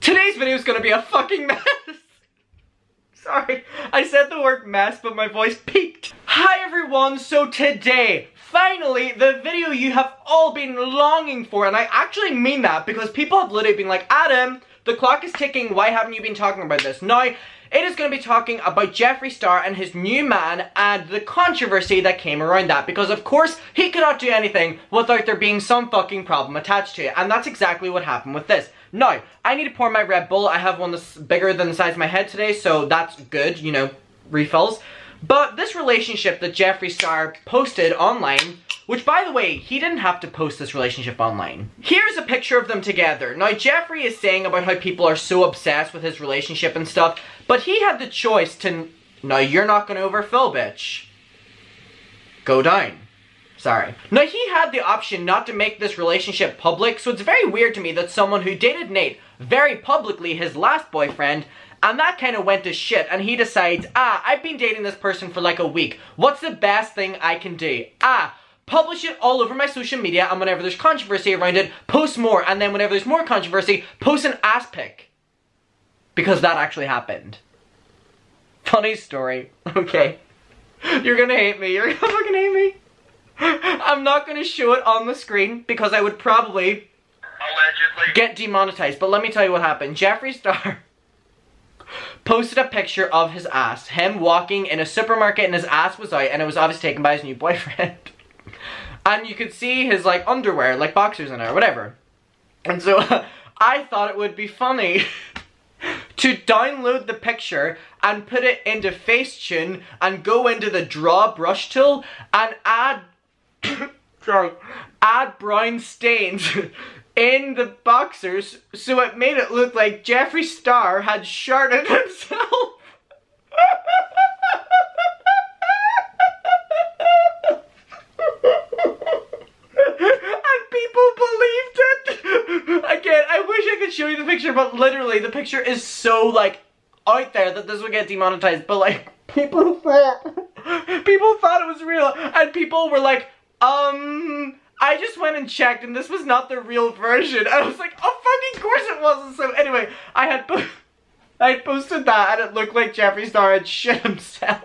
Today's video is gonna be a fucking mess. Sorry, I said the word mess, but my voice peaked. Hi everyone, so today, finally, the video you have all been longing for, and I actually mean that because people have literally been like, Adam, the clock is ticking, why haven't you been talking about this? Now, it is going to be talking about Jeffree Star and his new man and the controversy that came around that because of course he cannot do anything without there being some fucking problem attached to it and that's exactly what happened with this. Now, I need to pour my Red Bull. I have one that's bigger than the size of my head today so that's good, you know, refills. But this relationship that Jeffree Star posted online which, by the way, he didn't have to post this relationship online. Here's a picture of them together. Now, Jeffree is saying about how people are so obsessed with his relationship and stuff, but he had the choice to... No, you're not gonna overfill, bitch. Go down. Sorry. Now, he had the option not to make this relationship public, so it's very weird to me that someone who dated Nate very publicly, his last boyfriend, and that kind of went to shit, and he decides, ah, I've been dating this person for like a week. What's the best thing I can do? Ah, publish it all over my social media, and whenever there's controversy around it, post more, and then whenever there's more controversy, post an ass pic. Because that actually happened. Funny story. Okay. You're gonna hate me. You're gonna fucking hate me. I'm not gonna show it on the screen because I would probably Allegedly. get demonetized. But let me tell you what happened. Jeffree Star posted a picture of his ass. Him walking in a supermarket and his ass was out and it was obviously taken by his new boyfriend. and you could see his like underwear, like boxers in there, or whatever. And so I thought it would be funny to download the picture and put it into Facetune and go into the draw brush tool and add sorry, add brown stains in the boxers so it made it look like Jeffree Star had sharded himself. Again, I wish I could show you the picture, but literally the picture is so like out there that this would get demonetized. But like people thought, people thought it was real, and people were like, um. I just went and checked and this was not the real version. I was like, oh fucking course it wasn't. So anyway, I had I posted that and it looked like Jeffree Star had shit himself.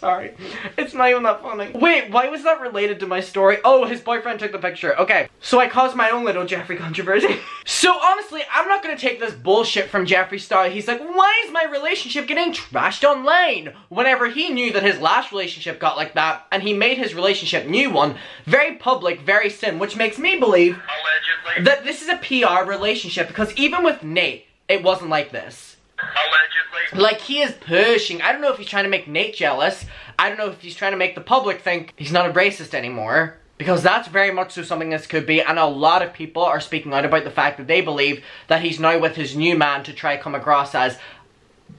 Sorry. It's not even that funny. Wait, why was that related to my story? Oh, his boyfriend took the picture. Okay. So I caused my own little Jeffree controversy. so honestly, I'm not gonna take this bullshit from Jeffree Star. He's like, why is my relationship getting trashed online? Whenever he knew that his last relationship got like that, and he made his relationship new one very public, very sim, which makes me believe Allegedly. that this is a PR relationship because even with Nate, it wasn't like this. Allegedly. Like, he is pushing. I don't know if he's trying to make Nate jealous. I don't know if he's trying to make the public think he's not a racist anymore. Because that's very much so something this could be. And a lot of people are speaking out about the fact that they believe that he's now with his new man to try come across as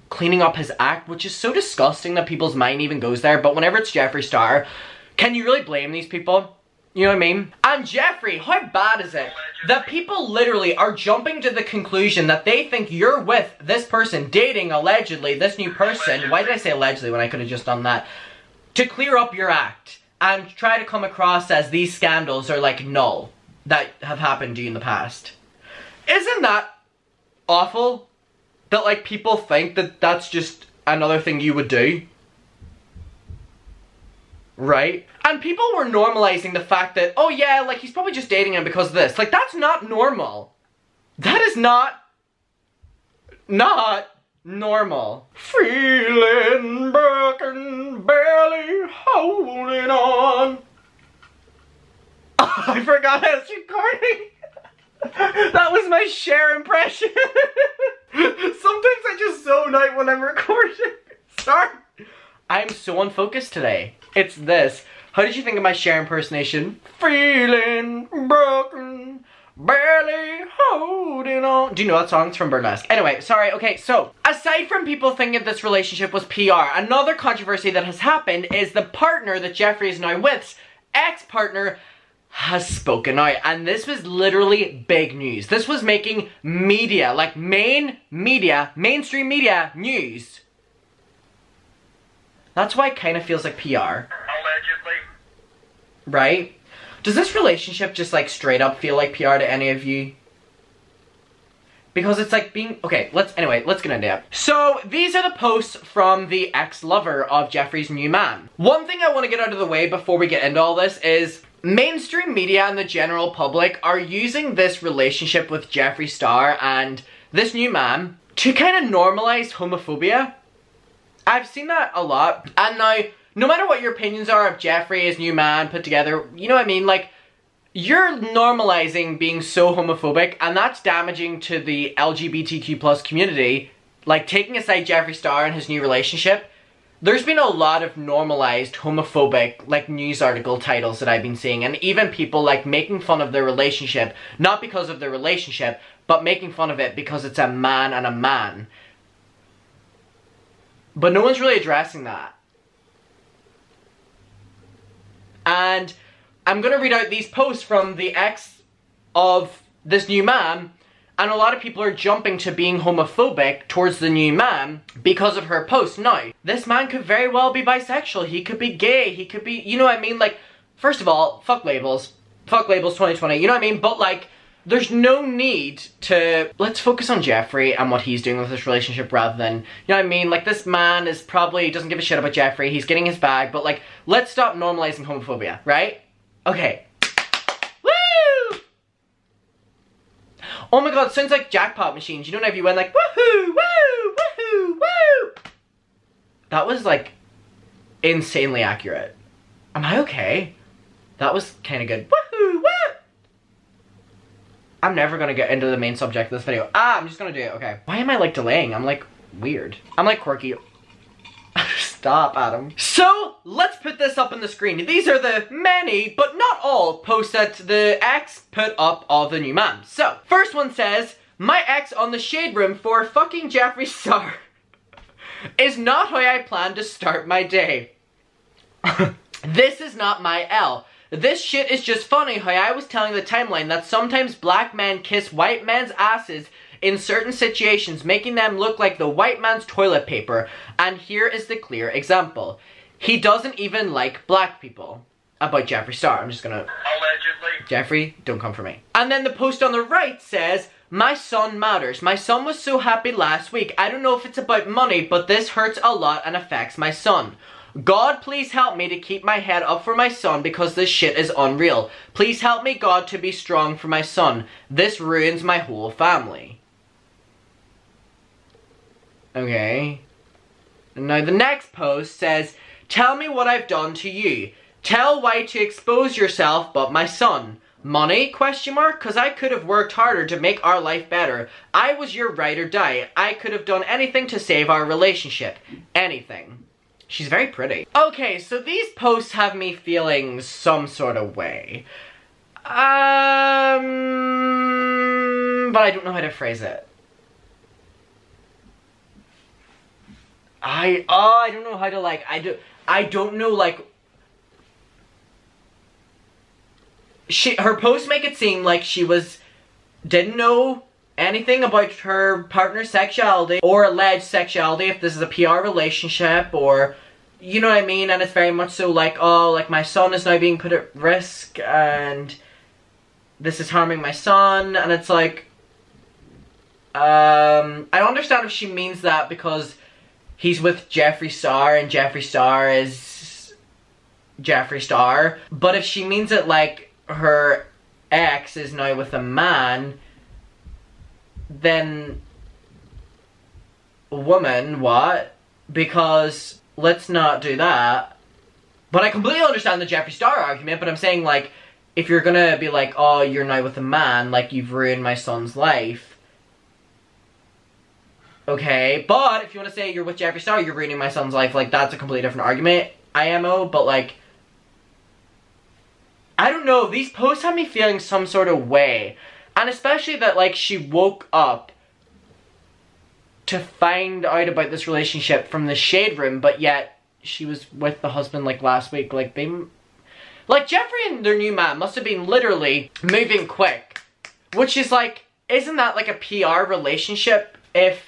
cleaning up his act. Which is so disgusting that people's mind even goes there. But whenever it's Jeffree Star, can you really blame these people? You know what I mean? And Jeffree, how bad is it that people literally are jumping to the conclusion that they think you're with this person, dating allegedly this new person. Why did I say allegedly when I could have just done that? To clear up your act and try to come across as these scandals are like null that have happened to you in the past. Isn't that awful? That like people think that that's just another thing you would do? Right? And people were normalizing the fact that, oh yeah, like he's probably just dating him because of this. Like that's not normal. That is not, not normal. Feeling broken, barely holding on. I forgot I was recording. that was my Cher impression. Sometimes I just zone out when I'm recording. Sorry. I'm so unfocused today. It's this. How did you think of my Cher impersonation? Feeling broken, barely holding on. Do you know that song? It's from Burlesque. Anyway, sorry. Okay, so aside from people thinking this relationship was PR, another controversy that has happened is the partner that Jeffree is now with's ex-partner has spoken out and this was literally big news. This was making media, like main media, mainstream media news. That's why it kind of feels like PR, Allegedly. right? Does this relationship just like straight up feel like PR to any of you? Because it's like being okay. Let's anyway. Let's get into it. So these are the posts from the ex-lover of Jeffree's new man. One thing I want to get out of the way before we get into all this is mainstream media and the general public are using this relationship with Jeffree Star and this new man to kind of normalize homophobia. I've seen that a lot. And now, no matter what your opinions are of Jeffree, his new man put together, you know what I mean? Like, you're normalizing being so homophobic, and that's damaging to the LGBTQ plus community. Like, taking aside Jeffree Star and his new relationship, there's been a lot of normalized homophobic like news article titles that I've been seeing and even people like making fun of their relationship not because of their relationship but making fun of it because it's a man and a man but no one's really addressing that and I'm gonna read out these posts from the ex of this new man and a lot of people are jumping to being homophobic towards the new man because of her post. Now, this man could very well be bisexual. He could be gay. He could be, you know what I mean? Like, first of all, fuck labels. Fuck labels 2020. You know what I mean? But like, there's no need to let's focus on Jeffree and what he's doing with this relationship rather than you know what I mean? Like this man is probably doesn't give a shit about Jeffree, he's getting his bag but like let's stop normalizing homophobia right? Okay. Woo! Oh my god sounds like jackpot machines. You know whenever you went like woohoo woo woohoo woo! That was like insanely accurate. Am I okay? That was kind of good. woo I'm never gonna get into the main subject of this video. Ah, I'm just gonna do it, okay. Why am I like delaying? I'm like weird. I'm like quirky. Stop, Adam. So, let's put this up on the screen. These are the many, but not all, posts that the ex put up of the new man. So, first one says, My ex on the shade room for fucking Jeffree Star is not how I plan to start my day. this is not my L. This shit is just funny how I was telling the timeline that sometimes black men kiss white men's asses in certain situations, making them look like the white man's toilet paper. And here is the clear example. He doesn't even like black people. About Jeffree Star. I'm just gonna... Allegedly. Jeffree, don't come for me. And then the post on the right says, My son matters. My son was so happy last week. I don't know if it's about money, but this hurts a lot and affects my son. God, please help me to keep my head up for my son because this shit is unreal. Please help me, God, to be strong for my son. This ruins my whole family. Okay. Now the next post says, Tell me what I've done to you. Tell why to expose yourself but my son. Money? Question mark? Cause I could have worked harder to make our life better. I was your ride or die. I could have done anything to save our relationship. Anything. She's very pretty. Okay, so these posts have me feeling some sort of way. Um, but I don't know how to phrase it. I oh I don't know how to like I do I don't know like she her posts make it seem like she was didn't know anything about her partner's sexuality or alleged sexuality if this is a PR relationship or you know what I mean? And it's very much so like oh like my son is now being put at risk and this is harming my son. And it's like um I understand if she means that because he's with Jeffree Star and Jeffree Star is Jeffree Star. But if she means it like her ex is now with a man then woman what? Because let's not do that. But I completely understand the Jeffree Star argument but I'm saying like if you're gonna be like oh you're now with a man like you've ruined my son's life. Okay but if you want to say you're with Jeffree Star you're ruining my son's life like that's a completely different argument IMO but like I don't know these posts have me feeling some sort of way and especially that, like, she woke up to find out about this relationship from the shade room, but yet she was with the husband, like, last week. Like, they... Like, Jeffree and their new man must have been literally moving quick. Which is, like, isn't that, like, a PR relationship if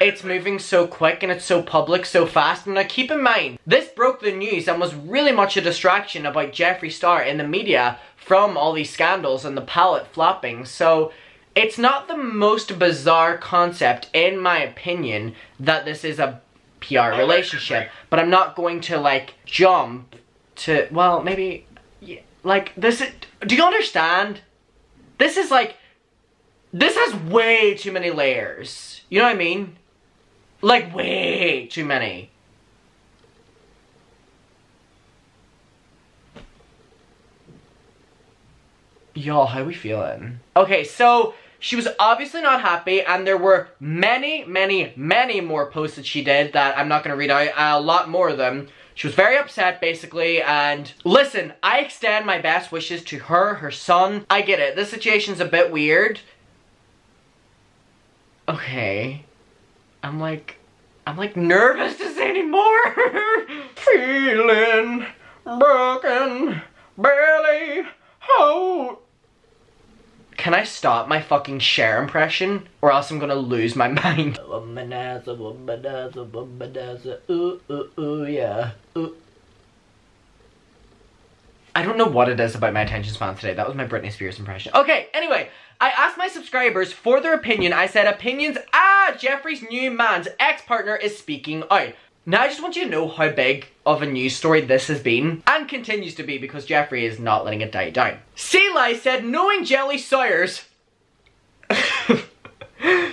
it's moving so quick and it's so public so fast. And now keep in mind, this broke the news and was really much a distraction about Jeffree Star in the media from all these scandals and the palette flopping. So it's not the most bizarre concept, in my opinion, that this is a PR relationship. But I'm not going to like jump to, well, maybe, like this is, do you understand? This is like, this has way too many layers. You know what I mean? Like, way too many. Y'all, how we feeling? Okay, so she was obviously not happy, and there were many, many, many more posts that she did that I'm not going to read out, a lot more of them. She was very upset, basically, and listen, I extend my best wishes to her, her son. I get it, this situation's a bit weird. Okay. I'm like, I'm like nervous to say anymore. Feeling oh. broken, barely hold. Can I stop my fucking Cher impression? Or else I'm gonna lose my mind. Womanizer, womanizer, womanizer, ooh, ooh, ooh, yeah, ooh. I don't know what it is about my attention span today. That was my Britney Spears impression. Okay, anyway, I asked my subscribers for their opinion. I said, opinions, ah, Jeffree's new man's ex-partner is speaking out. Now I just want you to know how big of a news story this has been, and continues to be because Jeffree is not letting it die down. Seelai said, knowing Jelly Sawyers,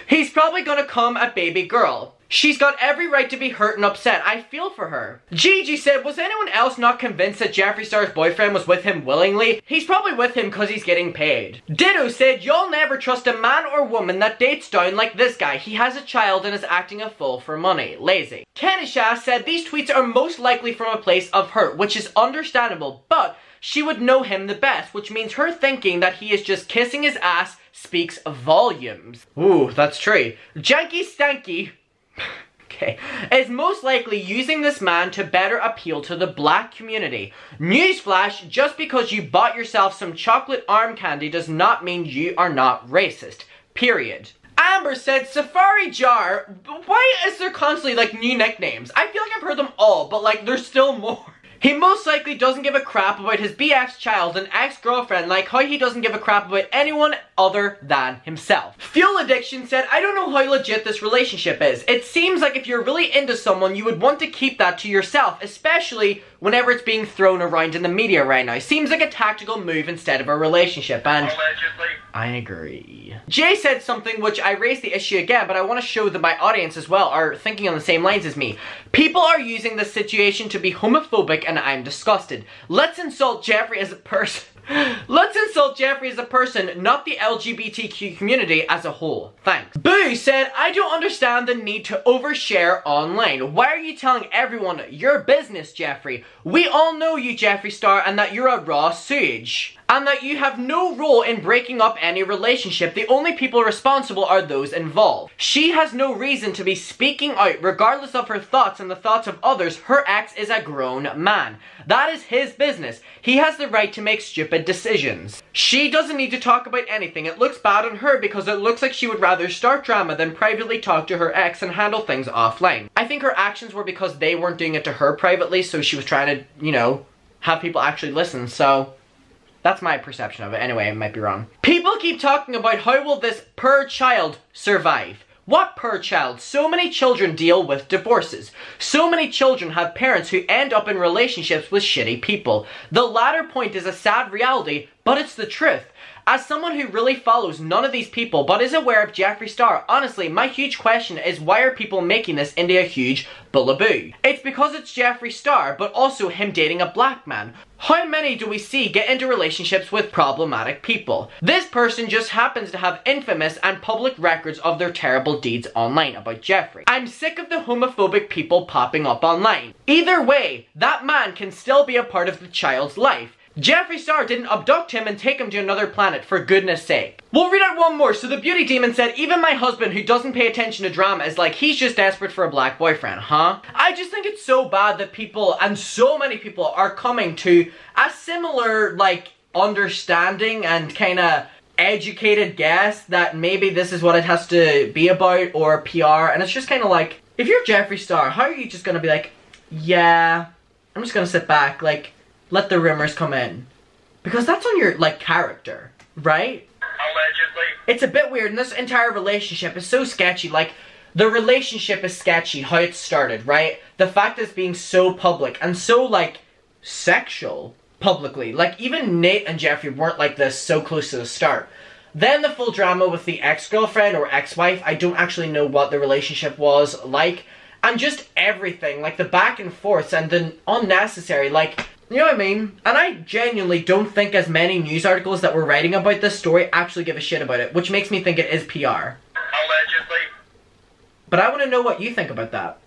he's probably gonna come a baby girl. She's got every right to be hurt and upset. I feel for her. Gigi said, was anyone else not convinced that Jeffree Star's boyfriend was with him willingly? He's probably with him because he's getting paid. Ditto said, you'll never trust a man or woman that dates down like this guy. He has a child and is acting a fool for money. Lazy. Kenisha said, these tweets are most likely from a place of hurt, which is understandable, but she would know him the best, which means her thinking that he is just kissing his ass speaks volumes. Ooh, that's true. Janky Stanky okay, is most likely using this man to better appeal to the black community. Newsflash, just because you bought yourself some chocolate arm candy does not mean you are not racist. Period. Amber said, Safari Jar, why is there constantly like new nicknames? I feel like I've heard them all, but like there's still more. He most likely doesn't give a crap about his BF's child and ex-girlfriend like how he doesn't give a crap about anyone other than himself. Fuel Addiction said, I don't know how legit this relationship is. It seems like if you're really into someone, you would want to keep that to yourself, especially whenever it's being thrown around in the media right now. Seems like a tactical move instead of a relationship, and Allegedly. I agree. Jay said something which I raised the issue again, but I want to show that my audience as well are thinking on the same lines as me. People are using this situation to be homophobic and I'm disgusted. Let's insult Jeffree as a person. Let's insult Jeffree as a person, not the LGBTQ community as a whole. Thanks. Boo said, I don't understand the need to overshare online. Why are you telling everyone your business, Jeffree? We all know you, Jeffree Star, and that you're a raw sewage. And that you have no role in breaking up any relationship. The only people responsible are those involved. She has no reason to be speaking out regardless of her thoughts and the thoughts of others. Her ex is a grown man. That is his business. He has the right to make stupid decisions. She doesn't need to talk about anything. It looks bad on her because it looks like she would rather start drama than privately talk to her ex and handle things offline. I think her actions were because they weren't doing it to her privately, so she was trying to, you know, have people actually listen, so... That's my perception of it. Anyway, I might be wrong. People keep talking about how will this per child survive. What per child? So many children deal with divorces. So many children have parents who end up in relationships with shitty people. The latter point is a sad reality, but it's the truth. As someone who really follows none of these people but is aware of Jeffree Star, honestly, my huge question is why are people making this into a huge bullaboo? It's because it's Jeffree Star, but also him dating a black man. How many do we see get into relationships with problematic people? This person just happens to have infamous and public records of their terrible deeds online about Jeffree. I'm sick of the homophobic people popping up online. Either way, that man can still be a part of the child's life. Jeffree Star didn't abduct him and take him to another planet, for goodness sake. We'll read out one more. So the beauty demon said, even my husband who doesn't pay attention to drama is like, he's just desperate for a black boyfriend, huh? I just think it's so bad that people, and so many people, are coming to a similar, like, understanding and kind of educated guess that maybe this is what it has to be about or PR, and it's just kind of like, if you're Jeffree Star, how are you just gonna be like, yeah, I'm just gonna sit back, like, let the rumors come in? Because that's on your, like, character, right? Allegedly. It's a bit weird, and this entire relationship is so sketchy. Like, the relationship is sketchy, how it started, right? The fact that it's being so public and so, like, sexual publicly. Like, even Nate and Jeffree weren't like this so close to the start. Then the full drama with the ex-girlfriend or ex-wife, I don't actually know what the relationship was like. And just everything, like the back and forths and the unnecessary, like, you know what I mean? And I genuinely don't think as many news articles that were writing about this story actually give a shit about it, which makes me think it is PR. Allegedly. But I want to know what you think about that.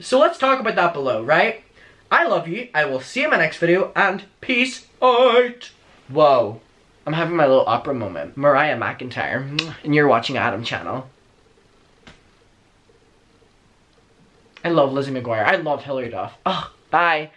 So let's talk about that below, right? I love you, I will see you in my next video, and peace out! Whoa. I'm having my little opera moment. Mariah McIntyre, and you're watching Adam Channel. I love Lizzie McGuire. I love Hilary Duff. Oh, bye.